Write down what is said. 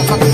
I'm